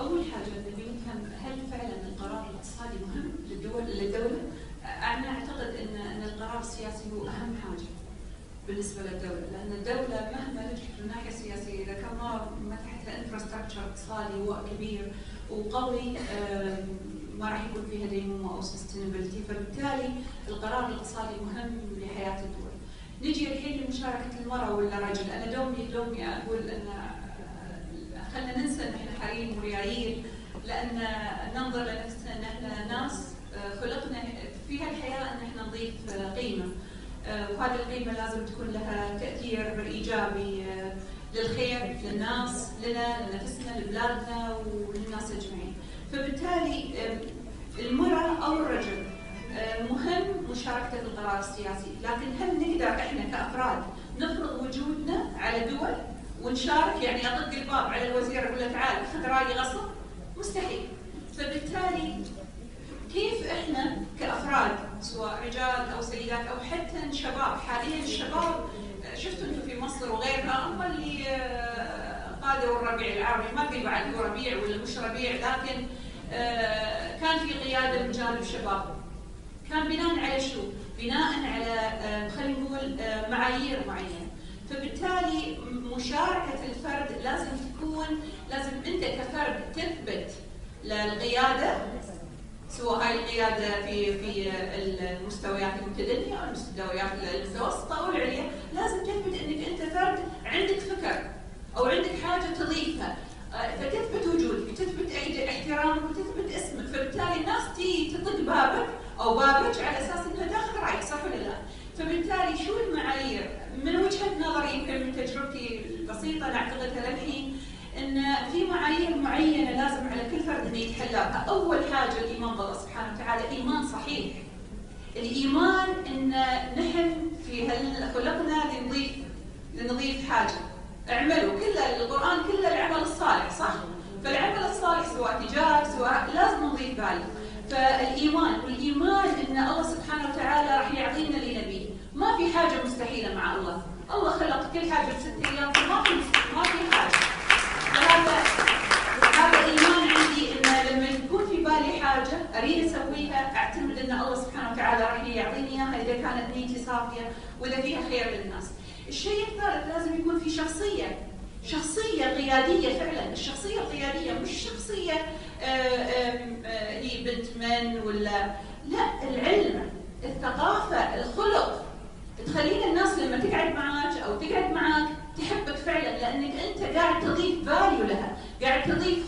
أول حاجة نبي نفهم هل فعلا القرار الاقتصادي مهم للدول للدولة؟ أنا أعتقد ان إن القرار السياسي هو أهم حاجة بالنسبة للدولة، لأن الدولة مهما نجحت من الناحية السياسية إذا كان ما لها infrastructure اقتصادي كبير وقوي ما راح يكون فيها ديمومه أو sustainability، فبالتالي القرار الاقتصادي مهم لحياة الدول. نجي الحين لمشاركة المراه ولا رجل، أنا دومي دومي أقول إن حريم وريايل لأن ننظر لنفسنا ان إحنا ناس آه، خلقنا في هالحياة إن إحنا نضيف آه، قيمة. آه، وهذه القيمة لازم تكون لها تأثير إيجابي للخير للناس لنا لنفسنا لبلادنا وللناس أجمعين. فبالتالي المرأة أو الرجل مهم مشاركته في القرار السياسي. لكن هل نقدر إحنا كأفراد نفرض وجودنا على دول ونشارك يعني اطق الباب على الوزير أقول له تعال خذ رايي غصب. مستحيل. فبالتالي كيف إحنا كأفراد سواء رجال أو سيدات أو حتى شباب حاليا الشباب شفتوا أنتم في مصر وغيرها هم اللي آه، قادوا الربيع العربي ما أدري بعد هو ربيع ولا مش ربيع لكن آه، كان في قيادة من جانب الشباب. كان بناء على شو؟ بناء على آه، خلينا نقول معايير معينة. فبالتالي مشاركة الفرد لازم تكون لازم أنت كفرد تثبت للقيادة سواء هاي القيادة في في المستويات المتدنية أو المستويات المتوسطة أو العليا لازم تثبت أنك أنت فرد عندك فكر أو عندك حاجة تضيفها فتثبت وجودك تثبت احترامك وتثبت اسمك فبالتالي الناس تيجي تطق بابك أو بابك على أساس إنها تاخذ رأيك صح ولا لا؟ فبالتالي شو تجربتي البسيطة أنا اعتقدها للحين إن في معايير معينة لازم على كل فرد إنه يتحلاها، أول حاجة الإيمان بالله سبحانه وتعالى إيمان صحيح. الإيمان إن نحن في خلقنا لنضيف لنضيف حاجة. اعملوا كل القرآن كله العمل الصالح صح؟ فالعمل الصالح سواء تجاره سواء لازم نضيف بالي. فالايمان والإيمان إن الله سبحانه وتعالى راح يعطينا اللي نبيه ما في حاجة مستحيله مع الله الله خلق كل حاجة بست أيام فما في ما في حاجة فهذا هذا ايمان عندي ان لما يكون في بالي حاجة أريد أسويها اعتمد ان الله سبحانه وتعالى راح يعطيني إياها إذا كانت نيتي صافية وإذا فيها خير للناس. الشيء الثالث لازم يكون في شخصية شخصية قيادية فعلا، الشخصية القيادية مش شخصية آه، آه، هي بنت من ولا لا العلم الثقافة الخلق تخلين الناس لما تقعد معك أو تقعد معك تحبك فعلا لأنك أنت قاعد تضيف فاليو لها، قاعد تضيف